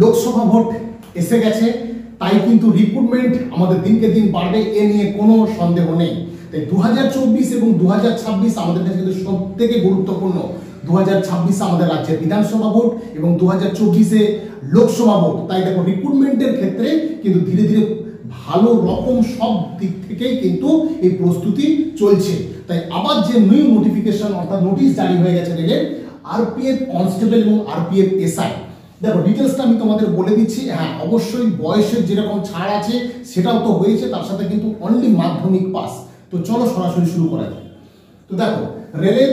Lok Sabha vote এসে গেছে, তাই কিন্তু রিক্রুটমেন্ট আমাদের দিনকে দিন বাড়বে, এ নিয়ে কোনো সন্দেহ নেই। তাই দু হাজার চব্বিশ এবং দু হাজার ছাব্বিশ আমাদের কাছে কিন্তু সব থেকে গুরুত্বপূর্ণ দু আমাদের রাজ্যের বিধানসভা ভোট এবং দু হাজার চব্বিশে লোকসভা ভোট। তাই দেখো রিক্রুটমেন্টের ক্ষেত্রে কিন্তু ধীরে ধীরে ভালো রকম সব দিক থেকেই কিন্তু এই প্রস্তুতি চলছে। তাই আবার যে নিউ নোটিফিকেশন অর্থাৎ নোটিশ জারি হয়ে গেছে রেলের আরপিএফ কনস্টেবল এবং আরপিএফ এসআই দেখো ডিটেলসটা আমি তোমাদের বলে দিচ্ছি। হ্যাঁ অবশ্যই বয়সের যেরকম ছাড় আছে, সেটাও তো হয়েছে, তার সাথে কিন্তু অনলি মাধ্যমিক পাস তো চলো সরাসরি শুরু করা যায় তো দেখো, রেলের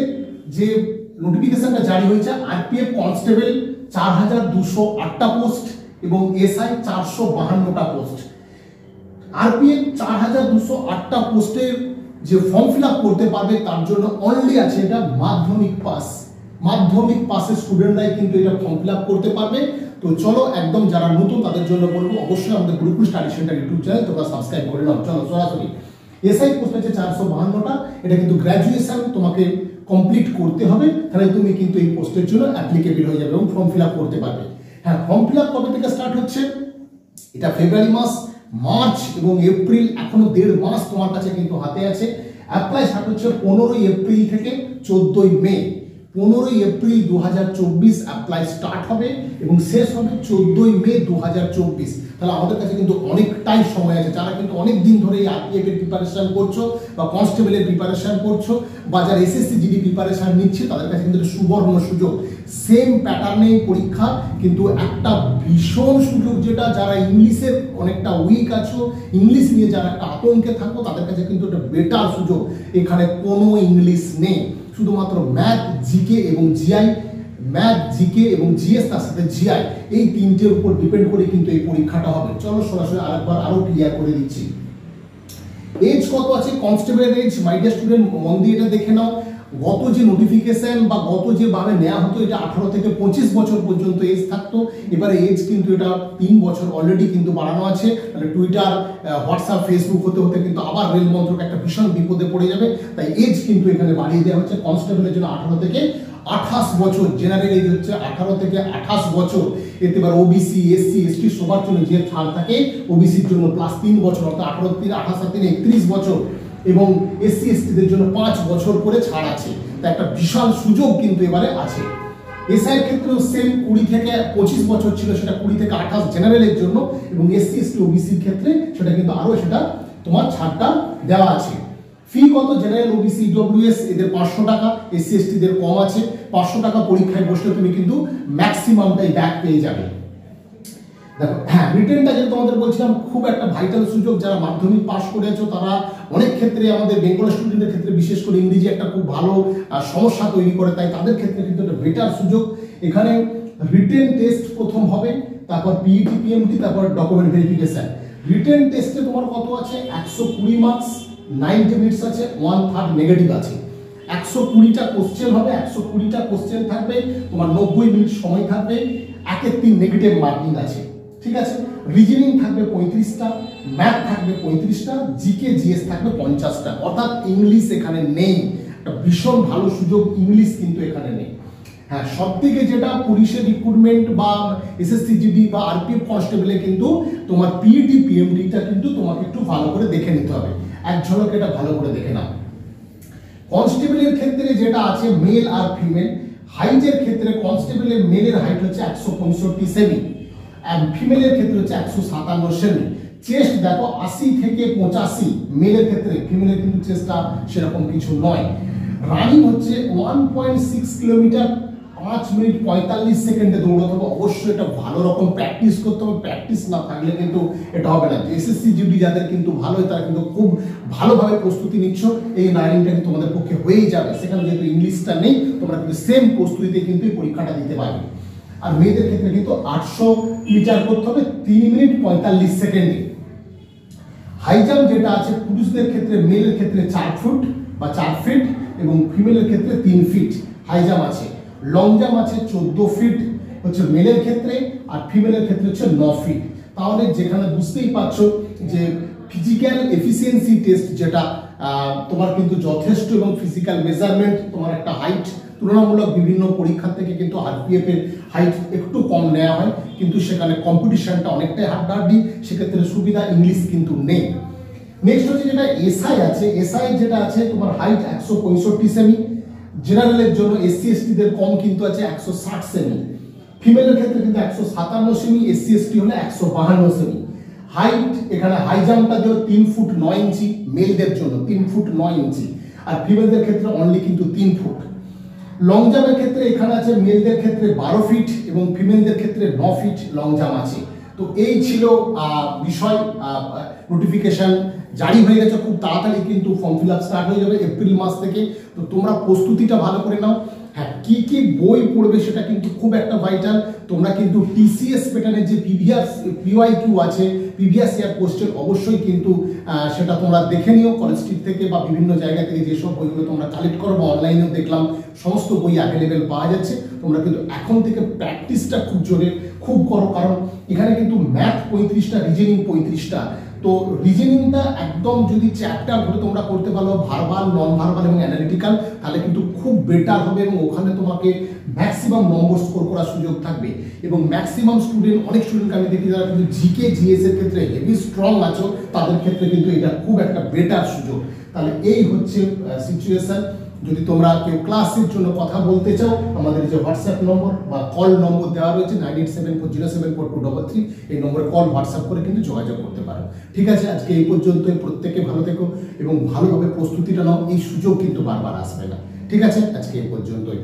যে নোটিফিকেশনটা জারি হয়েছে আরপিএফ কনস্টেবল চার হাজার দুশো আটটা পোস্ট এবং এসআই চারশো বাহান্নটা পোস্ট আরপিএফ চার হাজার দুশো আটটা পোস্টের যে ফর্ম ফিল আপ করতে পারবে, তার জন্য অনলি আছে এটা মাধ্যমিক পাস মাধ্যমিক পাসের স্টুডেন্টরাই কিন্তু এটা ফর্ম ফিল করতে পারবে। তো চলো একদম যারা নতুন তাদের জন্য বলব, অবশ্যই আমাদের Gurukul study centre YouTube channel তোমরা সাবস্ক্রাইব করে নাও। চলো, সরাসরি। এসআই পোস্ট আছে চারশো বাহান্নটা। এটা কিন্তু গ্র্যাজুয়েশন তোমাকে কমপ্লিট করতে হবে। তাহলে তুমি কিন্তু এই পোস্টের জন্য অ্যাপ্লিকেবল হয়ে যাবে এবং ফর্ম ফিল করতে পারবে। হ্যাঁ ফর্ম ফিল কবে থেকে স্টার্ট হচ্ছে? এটা ফেব্রুয়ারি মাস মার্চ এবং এপ্রিল এখনও দেড় মাস তোমার কাছে কিন্তু হাতে আছে। অ্যাপ্লাই স্টার্ট হচ্ছে পনেরোই এপ্রিল থেকে চোদ্দই মে পনেরোই এপ্রিল দু হাজার চব্বিশ অ্যাপ্লাই স্টার্ট হবে এবং শেষ হবে চোদ্দোই মে দু হাজার চব্বিশ। তাহলে আমাদের কাছে কিন্তু অনেকটাই সময় আছে। যারা কিন্তু অনেক দিন ধরে এই আরপিএফ এর প্রিপারেশন করছ বা কনস্টেবলের প্রিপারেশন করছ বা যারা এসএসসি জিডি প্রিপারেশন নিচ্ছে, তাদের কাছে কিন্তু সুবর্ণ সুযোগ। সেম প্যাটার্নে পরীক্ষা, কিন্তু একটা ভীষণ সুযোগ যেটা যারা ইংলিশের অনেকটা উইক আছো, ইংলিশ নিয়ে যারা একটা আতঙ্কে থাকো, তাদের কাছে কিন্তু একটা বেটার সুযোগ। এখানে কোনো ইংলিশ নেই। শুধুমাত্র ম্যাথ, জিকে এবং জিআই, ম্যাথ, জিকে এবং জিএস তার সাথে জিআই, এই তিনটের উপর ডিপেন্ড করে কিন্তু এই পরীক্ষাটা হবে। চলো সরাসরি আরেকবার আরও ক্লিয়ার করে দিচ্ছি। এজ কত আছে? কনস্টেবলের এজ মাই ডিয়ার স্টুডেন্ট মন দিয়ে এটা দেখে নাও। গত যে নোটিফিকেশন বা গত যে ভাবে নেওয়া হতো, এটা আঠারো থেকে পঁচিশ বছর পর্যন্ত এজ থাকতো। এবারে এজ কিন্তু এটা তিন বছর অলরেডি কিন্তু বাড়ানো আছে। তাহলে টুইটার হোয়াটসঅ্যাপ ফেসবুক হতে হতে কিন্তু আবার রেল মন্ত্রক একটা ভীষণ বিপদে পড়ে যাবে। তাই এজ কিন্তু এখানে বাড়িয়ে দেওয়া হচ্ছে কনস্টেবলের জন্য আঠারো থেকে আঠাশ বছর। জেনারেল এজ হচ্ছে আঠারো থেকে আঠাশ বছর। এতে এবার ওবিসি এসসি এসটি সবার জন্য যে ছাড় থাকে ওবিসির জন্য প্লাস তিন বছর, অর্থাৎ আঠারো তিন আঠাশ তিন একত্রিশ বছর। এবং এসসি এসটিদের জন্য পাঁচ বছর করে ছাড় আছে। তা একটা বিশাল সুযোগ কিন্তু এবারে আছে। এসআইয়ের ক্ষেত্রেও সেম কুড়ি থেকে পঁচিশ বছর ছিল, সেটা কুড়ি থেকে আঠাশ জেনারেলের জন্য এবং এসসি, এসটি ওবিসির ক্ষেত্রে সেটা কিন্তু আরও সেটা তোমার ছাড়টা দেওয়া আছে। ফি কত? জেনারেল ওবিসি ডব্লিউএস এদের পাঁচশো টাকা, এসসি, এসটিদের কম আছে। পাঁচশো টাকা পরীক্ষায় বসলে তুমি কিন্তু ম্যাক্সিমামটাই ব্যাক পেয়ে যাবে। দেখো হ্যাঁ রিটেনটা যেটা তোমাদের বলছিলাম, খুব একটা ভাইটাল সুযোগ যারা মাধ্যমিক পাস করেছ, তারা অনেক ক্ষেত্রে আমাদের বেঙ্গল স্টুডেন্টের ক্ষেত্রে, বিশেষ করে ইংরেজি একটা খুব ভালো সমস্যা তৈরি করে, তাই তাদের ক্ষেত্রে কিন্তু একটা বেটার সুযোগ। এখানে রিটেন টেস্ট প্রথম হবে, তারপর পিইটি পিএমটি তারপর ডকুমেন্ট ভেরিফিকেশন রিটেন টেস্টে তোমার কত আছে? একশো কুড়ি মার্কস নাইনটি মিনিটস আছে ওয়ান থার্ড নেগেটিভ আছে। একশো কুড়িটা কোশ্চেন হবে, একশো কুড়িটা কোশ্চেন থাকবে, তোমার নব্বই মিনিট সময় থাকবে, একের তিন নেগেটিভ মার্কিং আছে। ঠিক আছে? রিজনিং থাকবে পঁয়ত্রিশটা ম্যাথ থাকবে পঁয়ত্রিশটা জিকে জিএস থাকবে পঞ্চাশটা। অর্থাৎ ইংলিশ এখানে নেই। একটা ভীষণ ভালো সুযোগ ইংলিশ কিন্তু এখানে নেই। হ্যাঁ সব থেকে যেটা পুলিশের রিক্রুটমেন্ট বা এসএসসি জিডি বা আরপিএফ কনস্টেবলে কিন্তু তোমার পিইটি পিএমডিটা কিন্তু তোমাকে একটু ভালো করে দেখে নিতে হবে। এক ঝলক এটা ভালো করে দেখে নাও। কনস্টেবলের ক্ষেত্রে যেটা আছে মেল আর ফিমেল হাইটের ক্ষেত্রে কনস্টেবলের মেলের হাইট হচ্ছে একশো পঁয়ষট্টি সেমি। আর ফিমেলের ক্ষেত্রে হচ্ছে একশো সাতান্ন সেমি চেস্ট দেখো আশি থেকে পঁচাশি মেলের ক্ষেত্রে ফিমেলের কিন্তু চেস্টটা সেরকম কিছু নয়। রানিং হচ্ছে ওয়ান পয়েন্ট সিক্স কিলোমিটার পাঁচ মিনিট পঁয়তাল্লিশ সেকেন্ডে দৌড়াতে হবে। অবশ্যই এটা ভালো রকম প্র্যাকটিস করতে হবে। প্র্যাকটিস না থাকলে কিন্তু এটা হবে না। এসএসসি জিডি যাদের কিন্তু ভালো তারা কিন্তু খুব ভালোভাবে প্রস্তুতি নিচ্ছ। এই রানিংটা কিন্তু তোমাদের পক্ষে হয়েই যাবে। সেখানে যেহেতু ইংলিশটা নেই, তোমরা কিন্তু সেম প্রস্তুতিতে কিন্তু এই পরীক্ষাটা দিতে পারবে। আর মেয়েদের ক্ষেত্রে কিন্তু আটশো মিটার করতে হবে, তিন মিনিট পঁয়তাল্লিশ সেকেন্ডে। হাই জাম্প যেটা আছে, পুরুষদের ক্ষেত্রে মেলের ক্ষেত্রে চার ফুট বা চার ফিট এবং ফিমেলের ক্ষেত্রে তিন ফিট হাই জাম্প আছে। লং জাম্প আছে চোদ্দ ফিট হচ্ছে মেলের ক্ষেত্রে আর ফিমেলের ক্ষেত্রে হচ্ছে ন ফিট তাহলে যেখানে বুঝতেই পারছ যে ফিজিক্যাল এফিসিয়েন্সি টেস্ট যেটা তোমার কিন্তু যথেষ্ট এবং ফিজিক্যাল মেজারমেন্ট তোমার একটা হাইট তুলনামূলক বিভিন্ন পরীক্ষা থেকে কিন্তু আরপিএফ এর হাইট একটু কম নেওয়া হয়, কিন্তু সেখানে কম্পিটিশনটা অনেকটাই হাড্ডাহাড্ডি, সেক্ষেত্রে সুবিধা ইংলিশ কিন্তু নেই। নেক্সট হচ্ছে যেটা এসআই আছে। এসআই যেটা আছে, তোমার হাইট একশো পঁয়ষট্টি সেমি জেনারেলের জন্য এসসি এসটিদের কম কিন্তু আছে একশো ষাট সেমি ফিমেলের ক্ষেত্রে কিন্তু একশো সাতান্ন সেমি এসসি এসটি হলে একশো বাহান্ন সেমি হাইট এখানে হাই জাম্পটা দেওয়া তিন ফুট নয় ইঞ্চি মেলদের জন্য তিন ফুট নয় ইঞ্চি আর ফিমেলদের ক্ষেত্রে অনলি কিন্তু তিন ফুট। লং জাম্পের ক্ষেত্রে এখানে আছে মেলদের ক্ষেত্রে বারো ফিট এবং ফিমেলদের ক্ষেত্রে ন ফিট লং জাম্প আছে। তো এই ছিল বিষয় নোটিফিকেশান জারি হয়ে গেছে খুব তাড়াতাড়ি কিন্তু ফর্ম ফিল আপ স্টার্ট হয়ে যাবে এপ্রিল মাস থেকে। তো তোমরা প্রস্তুতিটা ভালো করে নাও। হ্যাঁ কী কী বই পড়বে সেটা কিন্তু খুব একটা ভাইটাল তোমরা কিন্তু টিসিএস প্যাটার্নের যে পিভিআস পিওয়াই কিউ আছে প্রিভিয়াস ইয়ার কোশ্চেন অবশ্যই কিন্তু সেটা তোমরা দেখে নিও কলেজ স্ট্রিট থেকে বা বিভিন্ন জায়গা থেকে যেসব বইগুলো তোমরা কালেক্ট করো বা অনলাইনেও দেখলাম, সমস্ত বই অ্যাভেলেবেল পাওয়া যাচ্ছে। তোমরা কিন্তু এখন থেকে প্র্যাকটিসটা খুব জোরে, খুব করো। কারণ এখানে কিন্তু ম্যাথ পঁয়ত্রিশটা রিজনিং পঁয়ত্রিশটা তো রিজনিংটা একদম যদি চ্যাপ্টার ধরে তোমরা করতে পারো ভার্বাল নন ভার্বাল এবং অ্যানালিটিক্যাল তাহলে কিন্তু খুব বেটার হবে এবং ওখানে তোমাকে ম্যাক্সিমাম নম্বর স্কোর করার সুযোগ থাকবে। এবং ম্যাক্সিমাম স্টুডেন্ট অনেক স্টুডেন্টকে আমি দেখি যারা কিন্তু জিকে জিএস এর ক্ষেত্রে হেভি স্ট্রং আছো, তাদের ক্ষেত্রে কিন্তু এটা খুব একটা বেটার সুযোগ। তাহলে এই হচ্ছে সিচুয়েশন যদি তোমরা কেউ ক্লাসের জন্য কথা বলতে চাও, আমাদের যে হোয়াটসঅ্যাপ নম্বর বা কল নম্বর দেওয়া রয়েছে nine eight seven four zero seven four two double three এই নম্বরে কল হোয়াটসঅ্যাপ করে কিন্তু যোগাযোগ করতে পারো। ঠিক আছে, আজকে এই পর্যন্তই। প্রত্যেকে ভালো থেকো এবং ভালোভাবে প্রস্তুতিটা নাও, এই সুযোগ কিন্তু বারবার আসবে না। ঠিক আছে, আজকে এই পর্যন্তই।